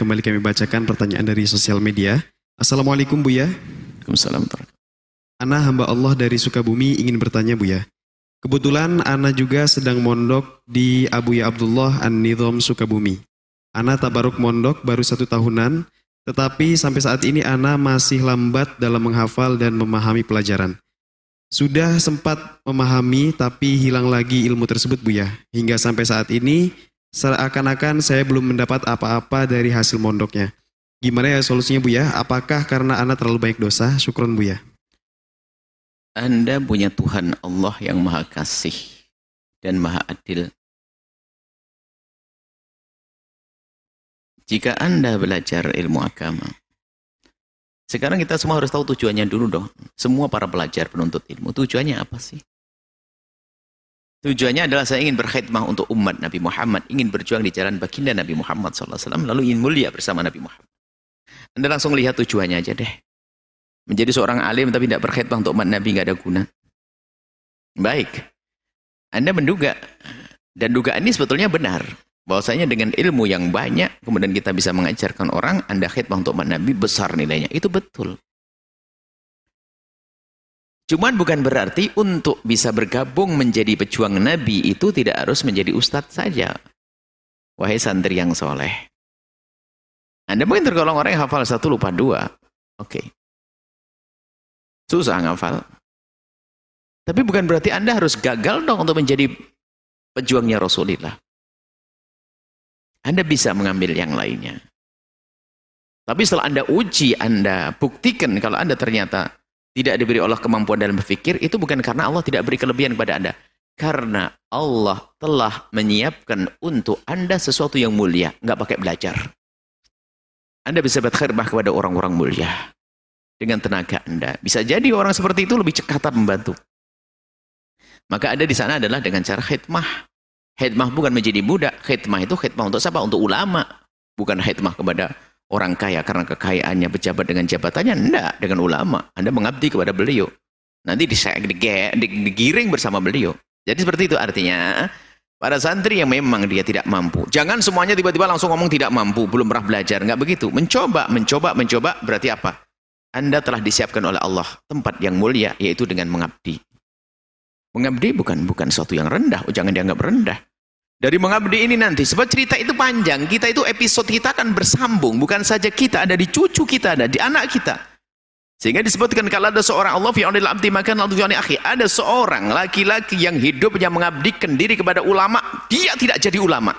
Kembali kami bacakan pertanyaan dari sosial media. Assalamualaikum Buya. Waalaikumsalam. Ana hamba Allah dari Sukabumi ingin bertanya Buya. Kebetulan Ana juga sedang mondok di Abu Ya Abdullah An-Nidham Sukabumi. Ana tabaruk mondok baru satu tahunan, tetapi sampai saat ini Ana masih lambat dalam menghafal dan memahami pelajaran. Sudah sempat memahami tapi hilang lagi ilmu tersebut Buya. Hingga sampai saat ini seakan-akan saya belum mendapat apa-apa dari hasil mondoknya. Gimana ya solusinya Buya? Apakah karena Ana terlalu banyak dosa? Syukron Buya. Anda punya Tuhan Allah yang maha kasih dan maha adil. Jika Anda belajar ilmu agama, sekarang kita semua harus tahu tujuannya dulu dong. Semua para pelajar penuntut ilmu, tujuannya apa sih? Tujuannya adalah saya ingin berkhidmah untuk umat Nabi Muhammad, ingin berjuang di jalan baginda Nabi Muhammad SAW, lalu ingin mulia bersama Nabi Muhammad. Anda langsung lihat tujuannya aja deh. Menjadi seorang alim tapi tidak berkhidmah untuk umat Nabi nggak ada guna. Baik. Anda menduga dan dugaan ini sebetulnya benar. Bahwasanya dengan ilmu yang banyak kemudian kita bisa mengajarkan orang Anda khidmah untuk umat Nabi besar nilainya. Itu betul. Cuman bukan berarti untuk bisa bergabung menjadi pejuang Nabi itu tidak harus menjadi ustadz saja. Wahai santri yang soleh. Anda mungkin tergolong orang yang hafal satu lupa dua. Oke. Okay. Susah ngafal. Tapi bukan berarti Anda harus gagal dong untuk menjadi pejuangnya Rasulullah. Anda bisa mengambil yang lainnya. Tapi setelah Anda uji, Anda buktikan kalau Anda ternyata tidak diberi Allah kemampuan dalam berpikir, itu bukan karena Allah tidak beri kelebihan kepada Anda. Karena Allah telah menyiapkan untuk Anda sesuatu yang mulia, nggak pakai belajar. Anda bisa berkhidmah kepada orang-orang mulia dengan tenaga Anda. Bisa jadi orang seperti itu lebih cekatan membantu. Maka ada di sana adalah dengan cara khidmah. Khidmah bukan menjadi budak. Khidmah itu khidmah untuk siapa? Untuk ulama. Bukan khidmah kepada orang kaya karena kekayaannya pejabat dengan jabatannya. Tidak, dengan ulama. Anda mengabdi kepada beliau. Nanti digiring bersama beliau. Jadi seperti itu artinya pada santri yang memang dia tidak mampu. Jangan semuanya tiba-tiba langsung ngomong tidak mampu, belum pernah belajar. Enggak begitu. Mencoba, mencoba, mencoba berarti apa? Anda telah disiapkan oleh Allah tempat yang mulia yaitu dengan mengabdi. Mengabdi bukan bukan sesuatu yang rendah, oh, jangan dianggap rendah. Dari mengabdi ini nanti, sebab cerita itu panjang, kita itu episode kita akan bersambung, bukan saja kita ada di cucu kita, ada di anak kita. Sehingga disebutkan kalau ada seorang Allah fi abdi makan akhi, ada seorang laki-laki yang hidup yang mengabdikan diri kepada ulama, dia tidak jadi ulama.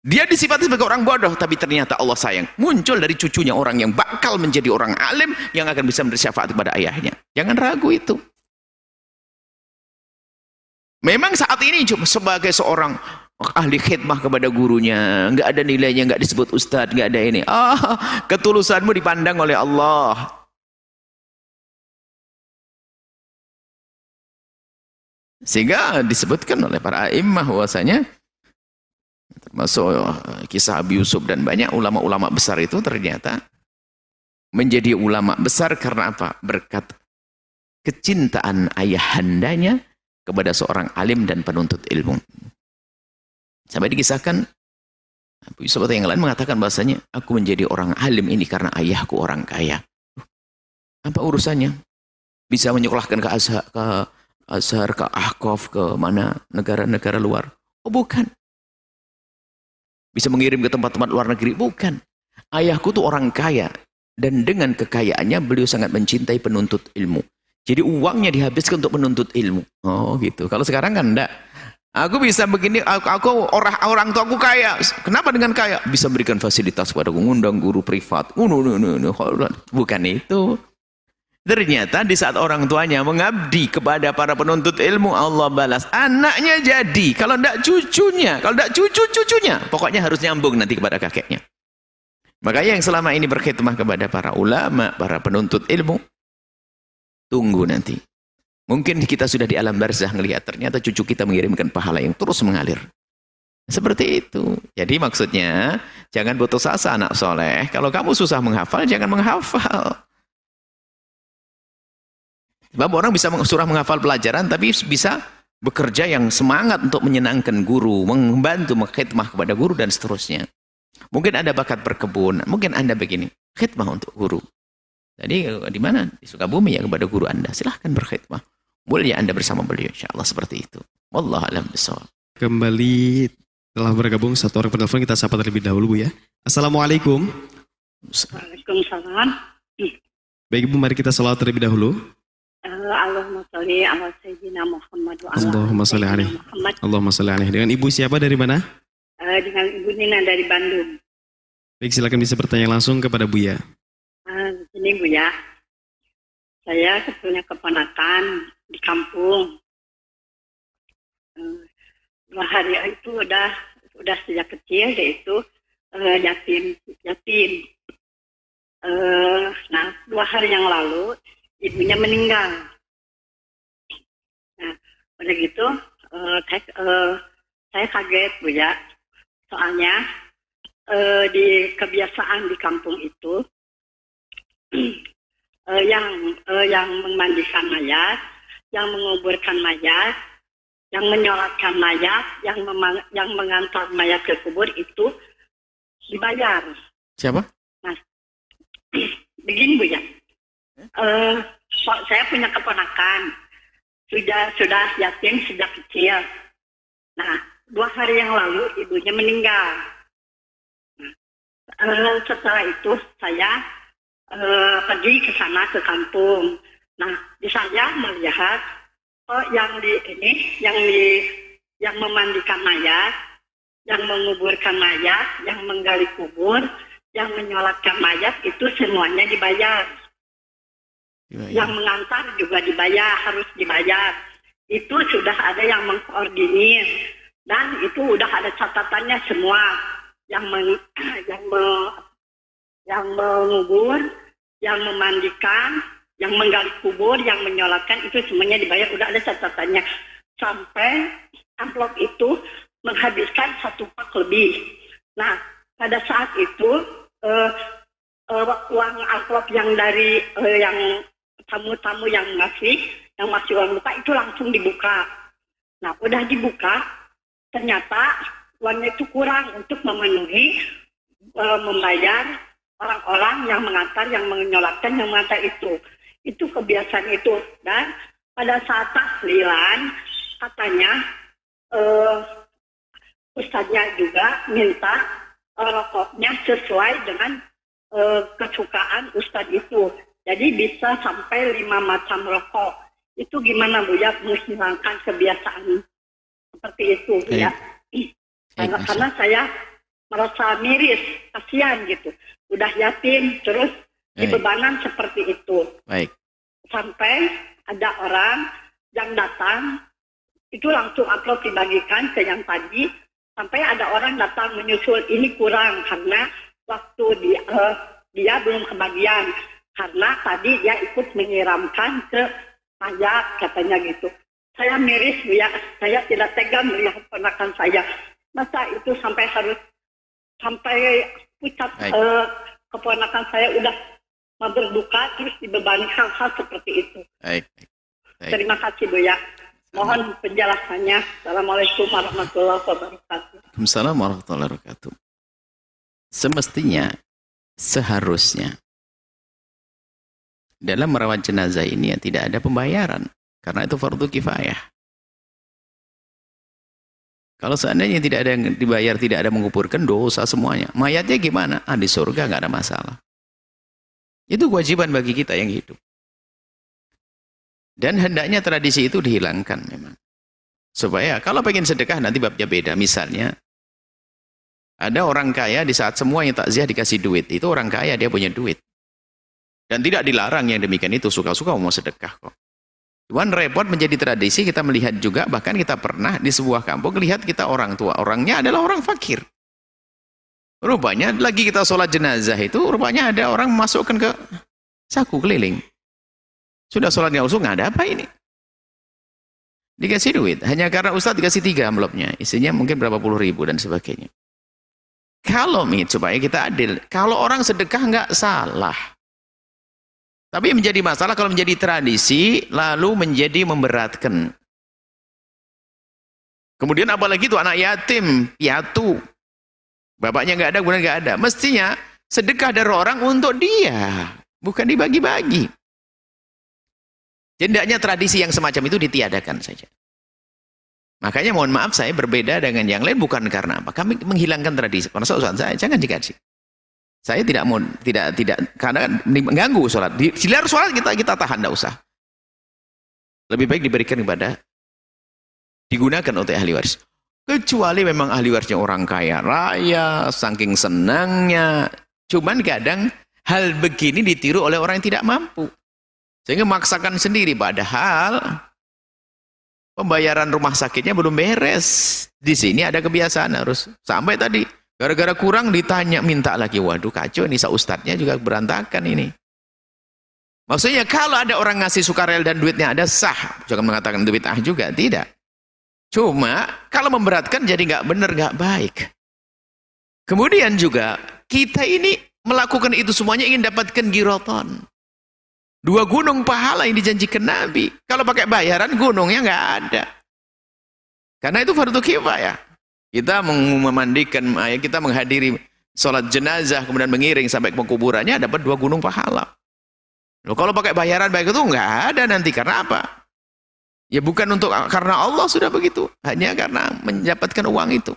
Dia disifati sebagai orang bodoh, tapi ternyata Allah sayang. Muncul dari cucunya orang yang bakal menjadi orang alim yang akan bisa memberi syafaat kepada ayahnya. Jangan ragu itu. Memang saat ini sebagai seorang ahli khidmah kepada gurunya, nggak ada nilainya, nggak disebut ustadz, nggak ada ini. Ah, ketulusanmu dipandang oleh Allah. Sehingga disebutkan oleh para imam bahwasanya termasuk eh, kisah Abi Yusuf dan banyak ulama-ulama besar itu ternyata menjadi ulama besar karena apa? Berkat kecintaan ayahandanya kepada seorang alim dan penuntut ilmu. Sampai dikisahkan Abu Yusuf yang lain mengatakan bahasanya aku menjadi orang alim ini karena ayahku orang kaya. Apa urusannya? Bisa menyekolahkan ke Azhar, ke Azhar, ke Ahqaf, ke mana negara-negara luar? Oh bukan. Bisa mengirim ke tempat-tempat luar negeri. Bukan. Ayahku tuh orang kaya. Dan dengan kekayaannya beliau sangat mencintai penuntut ilmu. Jadi uangnya dihabiskan untuk menuntut ilmu. Oh gitu. Kalau sekarang kan enggak. Aku bisa begini, aku, aku orang orang tua aku kaya. Kenapa dengan kaya? Bisa berikan fasilitas kepada ngundang guru privat. Bukan itu. Ternyata di saat orang tuanya mengabdi kepada para penuntut ilmu Allah balas anaknya jadi kalau tidak cucunya kalau tidak cucu cucunya pokoknya harus nyambung nanti kepada kakeknya makanya yang selama ini berkhidmah kepada para ulama para penuntut ilmu tunggu nanti mungkin kita sudah di alam barzah melihat ternyata cucu kita mengirimkan pahala yang terus mengalir seperti itu jadi maksudnya jangan putus asa anak soleh kalau kamu susah menghafal jangan menghafal Sebab orang bisa surah menghafal pelajaran tapi bisa bekerja yang semangat untuk menyenangkan guru, membantu mengkhidmah kepada guru dan seterusnya. Mungkin Anda bakat berkebun, mungkin Anda begini, khidmah untuk guru. Jadi di mana? Di Sukabumi ya kepada guru Anda. Silahkan berkhidmah. Boleh ya Anda bersama beliau insya Allah seperti itu. Wallah alam bisawab. Kembali telah bergabung satu orang penelpon kita sapa terlebih dahulu Bu ya. Assalamualaikum. Waalaikumsalam. Baik Ibu, mari kita salawat terlebih dahulu. Uh, Allahumma sholli ala sayyidina Muhammad wa ala Allahumma sholli alaihi. Muhammad. Allahumma sholli alaihi. Dengan Ibu siapa dari mana? Uh, dengan Ibu Nina dari Bandung. Baik, silakan bisa bertanya langsung kepada Buya. Uh, ini Bu ya. Saya punya keponakan di kampung. Uh, dua hari itu udah udah sejak kecil yaitu uh, yatim yatim. Uh, nah dua hari yang lalu ibunya meninggal. Nah udah gitu uh, saya, saya kaget bu ya soalnya di kebiasaan di kampung itu yang yang memandikan mayat, yang menguburkan mayat, yang menyolatkan mayat, yang memang, yang mengantar mayat ke kubur itu dibayar. Siapa? Begini bu ya, Eh, so- saya punya keponakan, sudah sudah yatim sejak kecil. Nah, dua hari yang lalu ibunya meninggal. Nah, eh, setelah itu saya eh, pergi ke sana ke kampung. Nah, di saya melihat oh yang di ini yang di yang memandikan mayat, yang menguburkan mayat, yang menggali kubur, yang menyolatkan mayat itu semuanya dibayar. Yang mengantar juga dibayar, harus dibayar. Itu sudah ada yang mengkoordinir dan itu udah ada catatannya semua yang meng, yang me, yang mengubur, yang memandikan, yang menggali kubur, yang menyolatkan itu semuanya dibayar udah ada catatannya sampai amplop itu menghabiskan satu pak lebih. Nah pada saat itu eh, eh, uang amplop yang dari eh, yang tamu-tamu yang ngasih, yang masih uang lupa itu langsung dibuka. Nah, udah dibuka, ternyata uangnya itu kurang untuk memenuhi e, membayar orang-orang yang mengantar, yang menyolatkan, yang mengantar itu. Itu kebiasaan itu. Dan pada saat tahlilan, katanya eh, ustaznya juga minta eh, rokoknya sesuai dengan eh, kesukaan ustadz itu. Jadi bisa sampai lima macam rokok. Itu gimana Bu ya menghilangkan kebiasaan seperti itu Bu ya. Karena, karena saya merasa miris, kasihan gitu. Udah yatim terus. Dibebanan seperti itu. Baik. Sampai ada orang yang datang itu langsung upload dibagikan ke yang tadi sampai ada orang datang menyusul ini kurang karena waktu dia eh, dia belum kebagian karena tadi dia ikut menyiramkan ke mayat katanya gitu. Saya miris ya, saya tidak tega melihat ponakan saya. Masa itu sampai harus sampai pucat eh, keponakan saya udah berduka terus dibebani hal-hal seperti itu. Baik. Baik. Terima kasih Bu ya. Mohon penjelasannya. Assalamualaikum warahmatullahi wabarakatuh. Waalaikumsalam warahmatullahi wabarakatuh. Semestinya, seharusnya, dalam merawat jenazah ini ya, tidak ada pembayaran. Karena itu fardu kifayah. Kalau seandainya tidak ada yang dibayar, tidak ada menguburkan dosa semuanya. Mayatnya gimana? Ah, di surga nggak ada masalah. Itu kewajiban bagi kita yang hidup. Dan hendaknya tradisi itu dihilangkan memang. Supaya kalau pengen sedekah nanti babnya beda. Misalnya, ada orang kaya di saat semuanya takziah dikasih duit. Itu orang kaya, dia punya duit. Dan tidak dilarang yang demikian itu. Suka-suka mau sedekah kok. Cuman repot menjadi tradisi kita melihat juga. Bahkan kita pernah di sebuah kampung lihat kita orang tua. Orangnya adalah orang fakir. Rupanya lagi kita sholat jenazah itu. Rupanya ada orang memasukkan ke saku keliling. Sudah sholat nggak usung, nggak ada apa ini? Dikasih duit. Hanya karena Ustadz dikasih tiga amplopnya. Isinya mungkin berapa puluh ribu dan sebagainya. Kalau mit, supaya kita adil. Kalau orang sedekah nggak salah. Tapi menjadi masalah kalau menjadi tradisi, lalu menjadi memberatkan. Kemudian apalagi itu anak yatim, piatu. Bapaknya nggak ada, kemudian nggak ada. Mestinya sedekah dari orang untuk dia, bukan dibagi-bagi. Hendaknya tradisi yang semacam itu ditiadakan saja. Makanya mohon maaf saya berbeda dengan yang lain bukan karena apa. Kami menghilangkan tradisi. Karena sholat saya jangan dikasih. Saya tidak mau tidak tidak karena mengganggu sholat. Di, luar sholat kita kita tahan tidak usah. Lebih baik diberikan kepada digunakan oleh ahli waris. Kecuali memang ahli warisnya orang kaya raya, saking senangnya. Cuman kadang hal begini ditiru oleh orang yang tidak mampu. Sehingga memaksakan sendiri. Padahal pembayaran rumah sakitnya belum beres. Di sini ada kebiasaan harus. Sampai tadi, gara-gara kurang ditanya, minta lagi. Waduh kacau ini, ustadznya juga berantakan ini. Maksudnya kalau ada orang ngasih sukarel dan duitnya ada sah. Jangan mengatakan duit ah juga, tidak. Cuma kalau memberatkan jadi nggak benar, nggak baik. Kemudian juga kita ini melakukan itu semuanya ingin dapatkan giroton. Dua gunung pahala yang dijanjikan Nabi. Kalau pakai bayaran gunungnya nggak ada. Karena itu fardu kifayah. Kita memandikan, kita menghadiri sholat jenazah kemudian mengiring sampai ke kuburannya dapat dua gunung pahala. Loh, kalau pakai bayaran baik itu nggak ada nanti karena apa? Ya bukan untuk karena Allah sudah begitu, hanya karena mendapatkan uang itu.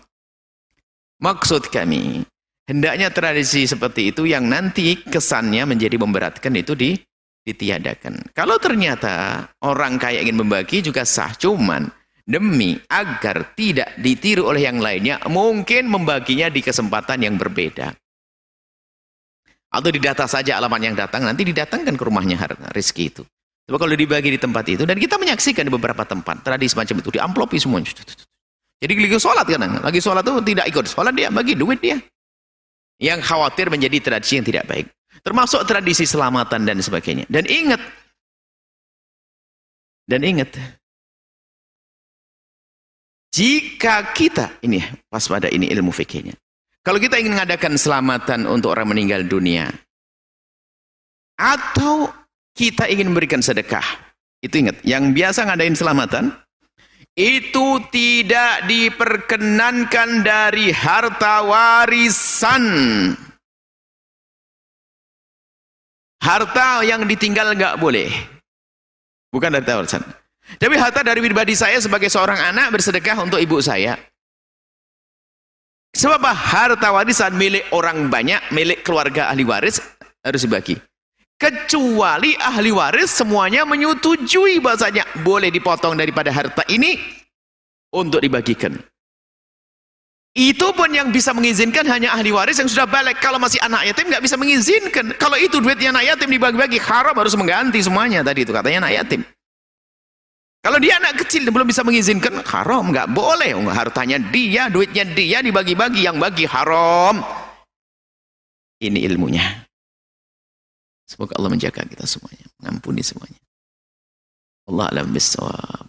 Maksud kami, hendaknya tradisi seperti itu yang nanti kesannya menjadi memberatkan itu di, ditiadakan. Kalau ternyata orang kaya ingin membagi juga sah, cuman demi agar tidak ditiru oleh yang lainnya, mungkin membaginya di kesempatan yang berbeda. Atau didata saja alamat yang datang, nanti didatangkan ke rumahnya rezeki itu. Coba kalau dibagi di tempat itu dan kita menyaksikan di beberapa tempat tradisi semacam itu diamplopi semuanya. Jadi lagi sholat kan, lagi sholat itu tidak ikut sholat dia bagi duit dia. Yang khawatir menjadi tradisi yang tidak baik. Termasuk tradisi selamatan dan sebagainya. Dan ingat, dan ingat, jika kita, ini pas pada ini ilmu fikihnya. Kalau kita ingin mengadakan selamatan untuk orang meninggal dunia, atau kita ingin memberikan sedekah. Itu ingat, yang biasa ngadain selamatan, itu tidak diperkenankan dari harta warisan. Harta yang ditinggal nggak boleh. Bukan harta warisan. Tapi harta dari pribadi saya sebagai seorang anak bersedekah untuk ibu saya. Sebab harta warisan milik orang banyak, milik keluarga ahli waris harus dibagi kecuali ahli waris semuanya menyetujui bahasanya boleh dipotong daripada harta ini untuk dibagikan. Itu pun yang bisa mengizinkan hanya ahli waris yang sudah balik. Kalau masih anak yatim nggak bisa mengizinkan. Kalau itu duitnya anak yatim dibagi-bagi, haram harus mengganti semuanya tadi itu katanya anak yatim. Kalau dia anak kecil belum bisa mengizinkan, haram nggak boleh. Hartanya dia, duitnya dia dibagi-bagi, yang bagi haram. Ini ilmunya. Semoga Allah menjaga kita semuanya, mengampuni semuanya. Allah alam bisawab.